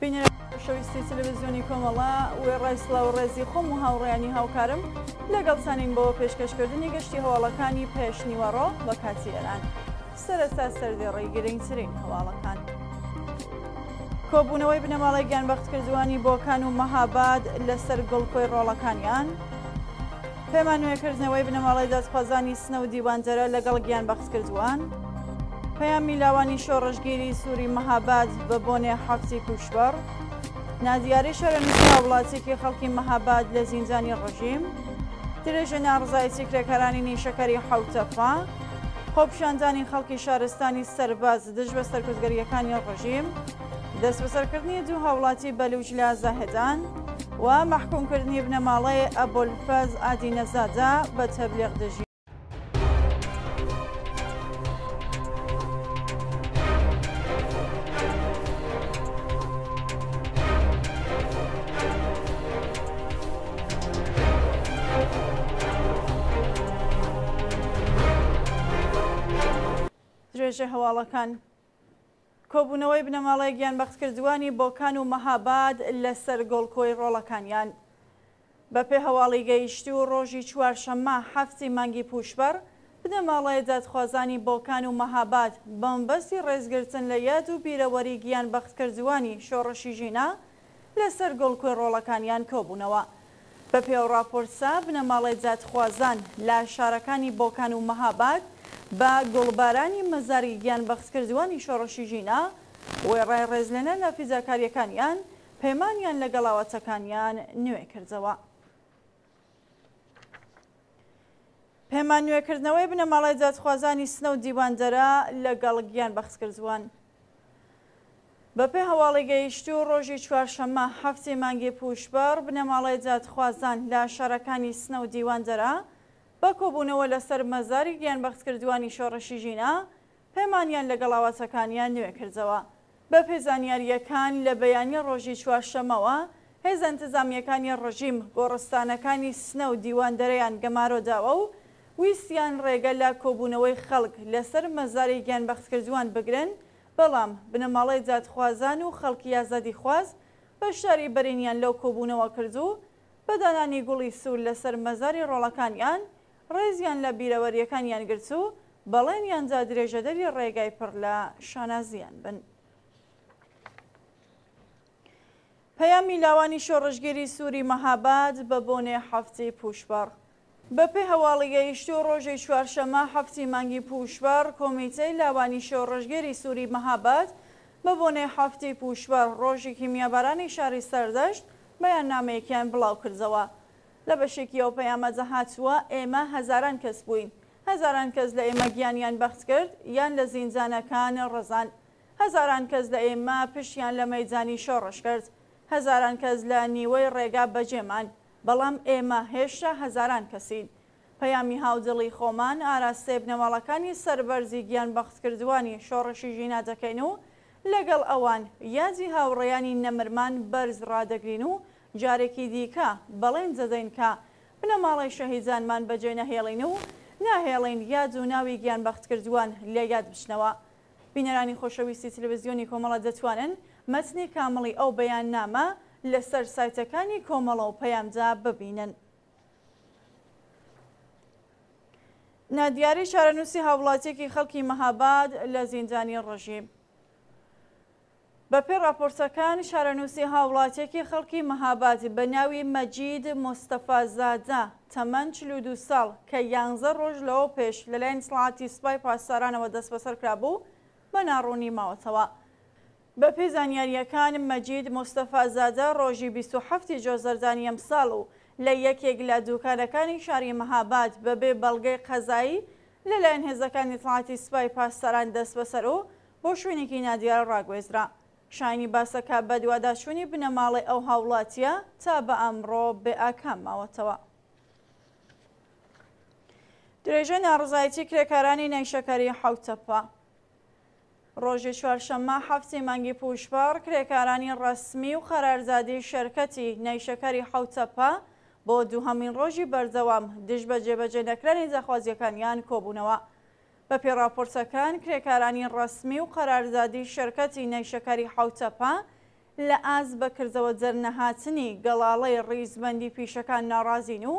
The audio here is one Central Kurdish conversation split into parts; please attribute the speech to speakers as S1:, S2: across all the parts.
S1: بینەرانی خۆشەویستی تەلەڤیزیۆنی کۆمەڵە وێڕای سڵاو ڕێزی خۆم و هاوڕێیانی هاوکارم لەگەڵتانین بۆ پێشکەشکردنی گەشتی هەواڵەکانی پێش نیوەڕۆ بە کاتی ئێران سەرەتا سەردێڕی گرنگترین هەواڵەکان. کۆبوونەوەی بنەماڵی گیانبەختکردوانی بۆکان و مەهاباد لەسەر گڵکۆی ڕۆڵەکانیان، پەیمان نوێکردنەوەی بنەماڵەی دادخوازانی سنە و دیواندەرە لەگەڵ گیانبەختکردووان. پەیامی لاوانی شۆڕشگیری سووری مەهاباد بە بۆنێ حەفتی کووچبەڕ. نادیاری شەرەنووسی هاووڵاتیەکی خەڵکی مەهاباد لە زیندانی ڕژیم. درێژە ناڕزایەتی کرێکارانی نیشەکەری حەوتەپە. خۆپیشاندانی خەڵکی شارستانی سەرباز دژ بە سەرکوتگەرییەکانی ڕژیم. دەسبەسەرکردنی دوو هاوڵاتی بەلووچ لە زاهێدان و مەحکوومکردنی بنەماڵەی ئەبۆلفەز ئادی نەزادە بە تەبلیغ دژی درێژە هەواڵەکان کۆبوونەوەی بنەماڵەی گیانبەختکردووانی بۆکان و مەهاباد لە سەر گۆڵکۆی ڕۆڵەکانیان بە پێ هەواڵی گەیشتوو ڕۆژی چوارشەممە حەفت ی مانگی پووشپەڕ بنەماڵەیە دادخوازانی بۆکان و مەهاباد بەمەبەستی ڕێزگرتن لە یاد و بیرەوەری گیانبەختکردووانی شۆڕشی ژینا لەسەر گۆڵکۆی ڕۆڵەکانیان کۆبوونەوە. بەپێو ڕاپۆرتسا بنەماڵەی جادخوازان لە شارەکانی بۆکان و مەهاباد بە گوڵبارانی مەزاری گیانبەختکردووانی شۆڕشی ژینا، وێڕای ڕێزلێنان لە فیداکارییەکانیان، پەیمانیان لەگەڵ ئاواتەکانیان نوێکردەوە. پەیمان نوێکردنەوەی بنەماڵەی دادخوازانی سنە و دیواندەرە لەگەڵ گیان بەختکردووان. بەپێ هەواڵی گەیشتوو ڕۆژی چوارشەممە هەفتی مانگی پووشبەڕ بنەماڵەی دادخوازان لە شارەکانی سنە و دیواندەرە بە کۆبوونەوە لەسەر مەزاری گیان بەختکردووانی شۆڕشی ژینا پەیمانیان لە گەڵاوەتەکانیان نوێ کردەوە. بە پێی زانیارییەکان، لە بەیانی ڕۆژی چوارشەممەوە هێزە ئینتزامییەکانی ڕژیم گۆڕستانەکانی سنە و دیواندەرەیان گەمارۆ داوە و ویستیان ڕێگە لە کۆبوونەوەی خەڵک لەسەر مەزاری گیانبەختکردووان بگرن بەڵام بنەماڵەی دادخوازان و خەڵکی ئازادیخواز بەشداری بەرینیان لەو کۆبوونەوە کرد و بە دانانی گوڵی سوور لەسەر مەزاری ڕۆڵەکانیان ڕێزیان لە بیرەوەریەکانیان گرت و بەڵێنیان دا درێژەدەری ڕێگای پڕ لە شانازییان بن. پەیامی لاوانی شۆڕشگێری سووری مەهاباد بە بۆنێ حەفتی پووشپەڕ. بە پێ هەواڵی گەیشتوو ڕۆژی چوارشەمە حەفتی مانگی پووشپەڕ کۆمیتەی لاوانی شۆڕشگێری سووری مەهاباد بە بۆنێ حەفتی پووشپەڕ ڕۆژی کیمیابارانی شاری سەردەشت بەیاننامەیەکیان بڵاو کردەوە لە بەشێکی ئەو پەیامەدا هاتووە، ئێمە هەزاران کەس بووین، هەزاران کەس لە ئێمە گیانیان بەخت کرد یان لە زیندانەکان ڕزان، هەزاران کەس لە ئێمە پشتیان لە مەیدانی شۆڕش کرد، هەزاران کەس لە نیوەی ڕێگا بەجێمان، بەڵام ئێمە هێشتا هەزاران کەسین. پەیامی هاودڵی خۆمان ئاراستەی بنەماڵەکانی سەربەرزی گیانبەختکردووانی شۆڕشی ژینا دەکەین و لەگەڵ ئەوان یادی هاوڕێیانی نەمرمان بەرز ڕادەگرین و جارێکی دیکە بەڵێن دەدەین کە بنەماڵەی شەهیدانمان بەجێنەهێڵین و ناهێڵین یاد و ناوی گیانبەختکردووان لە یاد بچنەوە. بینەرانی خۆشەویستی تلویزیۆنی کۆمەڵە دەتوانن مەتنی کامڵی ئەو بەیاننامە لەسەر سایتەکانی کۆمەڵە و پەیامدا ببینن. نادیاری چارەنووسی هاووڵاتییەکی خەڵکی مەهاباد لە زیندانی ڕژیم. بەپێی ڕاپۆرتەکان، چارەنووسی هاووڵاتییەکی خەڵکی مەهاباد بە ناوی مەجید مۆستەفا زادە، تەمەن چل و دوو ساڵ، کە یانزە ڕۆژ لەوە پێش لەلایەن دەسەڵاتی سوپای پاسدارانەوە دەستبەسەر کرابوو، بە ناڕوونی ماوەتەوە. بەپێی زانیارییەکان، مەجید مۆستەفا زادە ڕۆژی بیست و حەفت ی جۆزەردانی ئەمساڵ و لە یەکێک لە دووکانەکانی شاری مەهاباد بەبێ بەڵگەی قەزایی لەلایەن هێزەکانی دەسەڵاتی سوپای پاسداران دەستبەسەر و بۆ شوێنێکی نادیار ڕاگوێزرا. شایانی باسە کە بەدواداچوونی بنەماڵەی ئەو هاوڵاتییە تا بە ئەمڕۆ بێ ئاکام ماوەتەوە. درێژەی ناڕەزایەتی کرێکارانی نەیشەکەری حەوتەپە. ڕۆژی چوارشەممە حەفتی مانگی پووشپەڕ کرێکارانی ڕەسمی و قەرارزادی شەرکەتی نەیشەکەری حەوتەپە بۆ دووهەمین ڕۆژی بەردەوام دژ بە جێبەجێ نەکرانی داخوازییەکانیان کۆبوونەوە بەپێی ڕاپۆرتەکان، کرێکارانی ڕەسمی و قەراردادی شەرکەتی نەیشەکاری حەوتەپە لە ئاست بەکردەوە دەرنەهاتنی گەڵاڵەی ڕیزبەندی پیشەکان ناڕازین و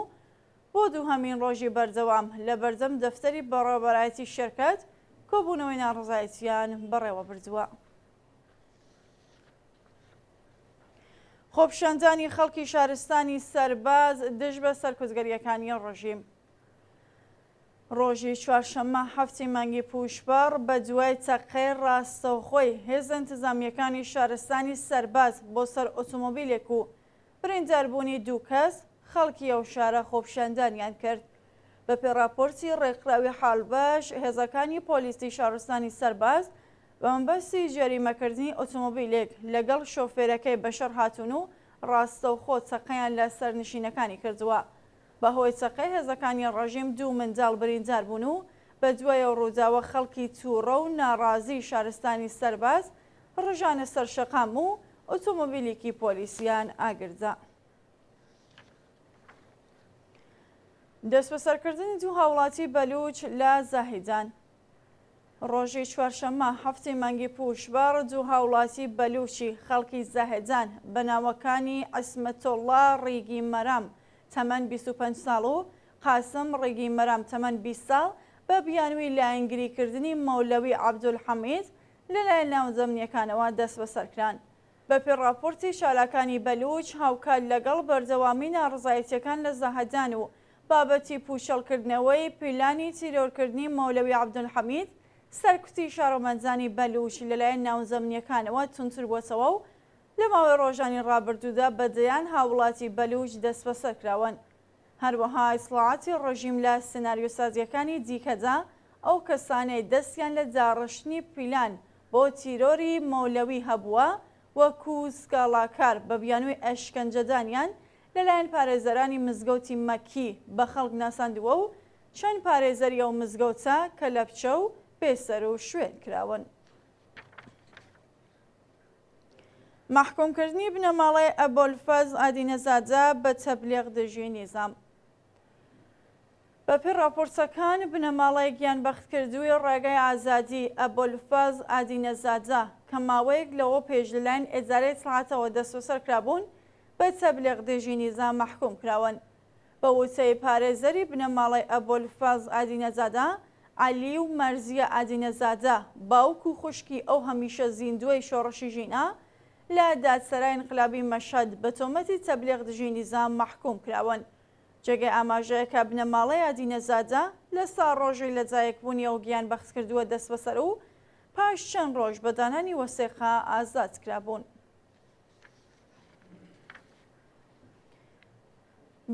S1: بۆ دووهەمین ڕۆژی بەردەوام لە بەردەم دەفتەری بەڕێوەبەرایەتی شەرکەت کۆبوونەوەی ناڕەزایەتییان بەڕێوەبردووە. خۆپیشاندانی خەڵکی شارستانی سەرباز دژ بە سەرکوتگەرییەکانی ڕژیم. ڕۆژی چوارشەممە حەفت ی مانگی پووشپەڕ بەدوای تەقەی ڕاستەوخۆی هێزە ئینتزامییەکانی شارستانی سەرباز بۆ سەر ئۆتۆمۆبیلێک و برینداربوونی دوو کەس، خەڵکی ئەو شارە خۆپیشاندانیان کرد. بەپێ ڕاپۆرتی ڕێکخراوی حالبەش، هێزەکانی پۆلیسی شارستانی سەرباز بە مەبەستی جەریمەکردنی ئۆتۆمۆبیلێک لەگەڵ شۆفێرەکەی بەشەڕ هاتوون و ڕاستەوخۆ تەقەیان لە سەرنشینەکانی کردووە. بەهۆی چەقەی هێزەکانی ڕژیم دوو منداڵ بریندار بوون و بەدوای ئەو ڕووداوە خەڵکی تووڕە و ناڕازیی شارستانی سەرباز ڕژانە سەر شەقام و ئۆتۆمۆبیلیکی پۆلیسیان ئاگردا. دەسبەسەرکردنی دوو هاوڵاتی بەلووچ لە زاهیدان. ڕۆژی چوارشەممە هەفتی مانگی پووشبەڕ دوو هاوڵاتی بەلووچی خەڵکی زاهێدان بە ناوەکانی عیسمەتۆڵڵا ڕیگی مەرام تەمەن بیست و پەنج ساڵ و قاسم ڕیگی مەرام تەمەن بیست ساڵ بە بیانووی لایەنگریکردنی مەولەوی عەبدولحەمید لەلایەن ناوەندە ئەمنییەکانەوە دەسبەسەر کران. بەپێ ڕاپۆرتی چالاکانی بەلووچ، هاوکات لەگەڵ بەردەوامی ناڕەزایەتییەکان لە زەهدان و بابەتی پووچەڵکردنەوەی پیلانی تیرۆرکردنی مەولەوی عەبدولحەمید، سەرکوتی شارۆمەندانی بەلووچ لەلایەن ناوزەمنییەکانەوە توندتربووەتەوە و لە ماوەی ڕۆژانی ڕابردوودا بە دەیان هاووڵاتی بەلووچ دەسبەسەر کراون. هەروەها ئیتڵاعاتی ڕێژیم لە سناریۆسازییەکانی دیکەدا ئەو کەسانەی دەستیان لە داڕشتنی پیلان بۆ تیرۆری مەولەوی هەبووە وەکو سکاڵاکار بە بیانووی ئەشکەنجەدانیان لەلایەن پارێزەرانی مزگەوتی مەکی بە خەڵک ناساندووە و چەند پارێزەری ئەو مزگەوتە کەلەپچە و بێسەروشوێن کراون. مەحکوومکردنی بنەماڵەی ئەبۆلفەزڵ ئادینەزادە بە تەبلیغ دژی نیزام. بەپێی ڕاپۆرتەکان، بنەماڵەی گیانبەختکردووی ڕێگای ئازادی، ئەبۆلفەزڵ ئادینەزادە، کە ماوەیەک لەوە پێش لەلایەن ئێدارەی ئیتڵاعاتەوە دەستبەسەر کرابوون، بە تەبلیغ دژی نیزام مەحکووم کراون. بە وتەی پارێزەری بنەماڵەی ئەبۆلفەزڵ ئادینەزادە، عەلی و مەرزیە ئادینەزادە، باوک و خوشکی ئەو هەمیشە زیندووەی شۆڕشی ژینا، لە دادسەرای ئینقلابی مەشهەد بە تۆمەتی تەبلیغ دژی نیزام مەحکووم کراون. جێگەی ئاماژەیە کە بنەماڵەی ئادینەزادە لە ساڕۆژی لەدایکبوونیەوە گیان بەخت کردووە دەستبەسەر و پاش چەند ڕۆژ بە دانانی وەسێقە ئازاد کرابوون.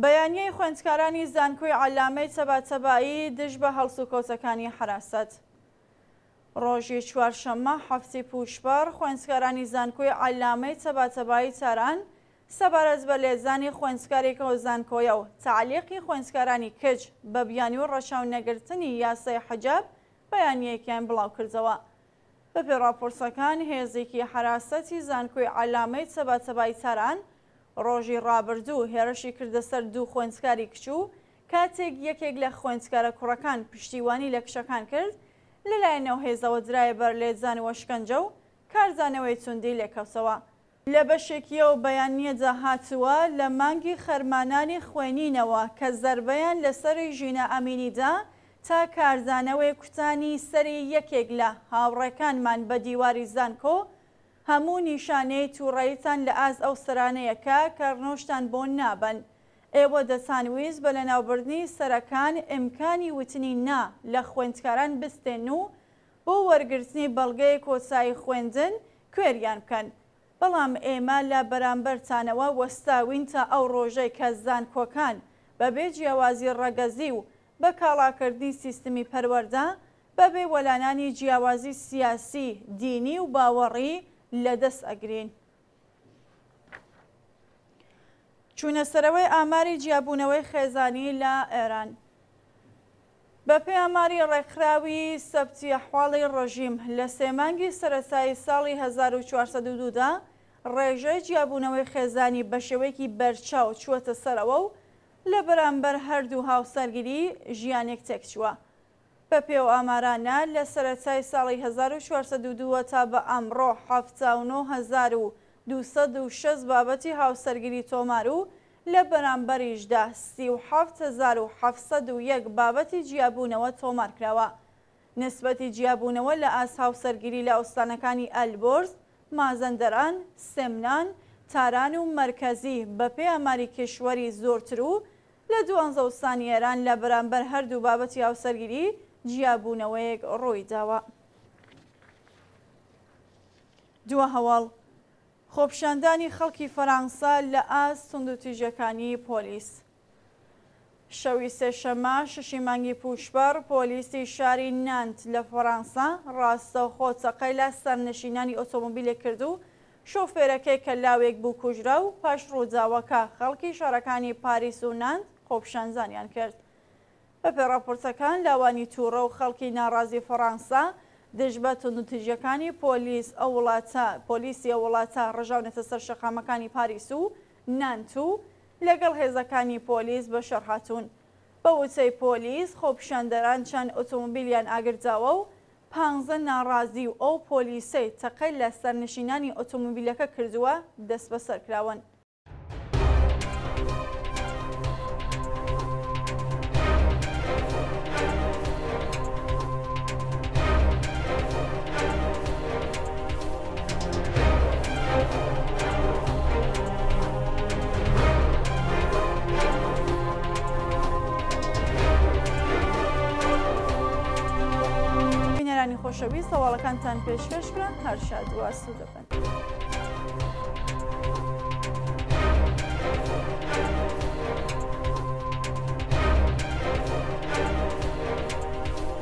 S1: بەیانیی خوێندکارانی زانکۆی عەلامەی تەباتەبایی دژ بە هەڵسوکەوتەکانی حەراست. ڕۆژی چوارشەممە حەفتی پووشپەڕ خوێندکارانی زانکۆی عەلامەی تەباتەبایی تاران سەبارەت بە لێزانی خوێندکارێک ئەو زانکۆیە و تەعلیقی خوێندکارانی کچ بە بیانی و ڕەچاو نەگرتنی یاسای حجاب بەیانییەکیان بڵاوکردەوە. بەپێ ڕاپۆرتەکان هێزێکی حەراسەتی زانکۆی عەلامەی تەباتەبای تاران ڕۆژی ڕابردوو هێرشی کردە سەر دوو خوێندکاری کچ و کاتێک یەکێک لە خوێندکارە کوڕەکان پشتیوانی لە کچەکان کرد لەلایەن ئەو هێزەوە درایە بەر لێدان وشکەنجە و کاردانەوەی توندی لێکەوتەوە. لە بەشێکیەوە بەیانیەدا هاتووە لە مانگی خەرمانانی خوێنینەوە کە زەربەیان لە سەری ژینا ئەمینی دا تا کاردانەوەی کوتانی سەری یەکێک لە هاوڕێکانمان بە دیواری زانکۆ هەموو نیشانەی توڕەیتان لە ئاست ئەو سەرانەیە کە کەڕنۆشتان بۆ نابەن ئێوە دەتانویست بە لەناوبردنی سەرەکان ئیمکانی وتنی نا لە خوێندکاران بستێن و بۆ وەرگرتنی بەڵگەی کۆتایی خوێندن کوێریان بکەن، بەڵام ئێمە لە بەرامبەرتانەوە وەستاوین تا ئەو ڕۆژەی کە زانکۆکان بەبێ جیاوازی ڕەگەزی و بە کاڵاکردنی سیستمی پەروەردە، بەبێ وەلانانی جیاوازی سیاسی، دینی و باوەڕی لەدەست ئەگرین. چوونە سەرەوەی ئاماری جیابوونەوەی خێزانی لە ئێران. بەپێی ئاماری ڕێکخراوی سەبتی ئەحواڵی ڕژیم لە سێ مانگی سەرەتایی ساڵی 1402 دا ڕێژەی جیابوونەوەی خێزانی بە شێوەیەکی بەرچاو چووەتە سەرەوە و لە بەرامبەر هەردوو هاوسەرگیری ژیانێک تێکچووە. بەپێو ئامارانە لە سەرەتای ساڵی هەزار و چوار سەد و دوو وە تا بە ئەمڕۆ حەفتا و نۆ هەزار و دوو سەد و شەست بابەتی هاوسەرگیری تۆمار و لە بەرامبەریشدا سی و حەفت هەزار و حەفت سەد و یەک بابەتی جیابوونەوە تۆمار کراوە. نسبەتی جیابوونەوە لە ئاست هاوسەرگیری لە ئەستانەکانی ئەلبۆرز، مازەندەران، سمنان، تاران و مەرکەزی بەپێ ئاماری کیشوەری زۆرتر و لە دوانزەوستانی ئێران لە بەرامبەر هەردوو بابەتی هاوسەرگیری، جیابوونەوەیەک ڕوویداوە. دوا هەواڵ، خۆپیشاندانی خەڵکی فەرانسە لە ئاست توندوتیژیەکانی پۆلیس. شەوی سێشەممە شەشی مانگی پووشپەڕ، پۆلیسی شاری نانت لە فەرانسە ڕاستەوخۆ تەقەی لە سەرنشینانی ئۆتۆمۆبیلێک کرد و شۆفێرەکەی کە لاوێک بوو کوژرا و پاش ڕووداوەکە خەڵکی شارەکانی پاریس و نانت خۆپیشاندانیان کرد. بەپێ ڕاپۆرتەکان لاوانی تووڕە و خەڵکی ناڕازی فەڕانسە دژبە توندوتیژیەکانی پۆلیس ئەو وڵاتە پۆلیسی ئەو وڵاتە ڕژاونەتە سەر شەقامەکانی پاریس و نانت و لەگەڵ هێزەکانی پۆلیس بە شەڕ هاتوون. بە وتەی پۆلیس خۆپیشاندەران چەند ئۆتۆمبیلیان ئاگرداوە و پانزە ناڕازی و ئەو پۆلیسەی تەقەی لە سەرنشینانی ئۆتۆمبیلەکە کردووە، دەستبەسەر کراون. بینەرانی خۆشەویست هەواڵەکانتان پێشکەشکرا هەر شاد واسو دەبن.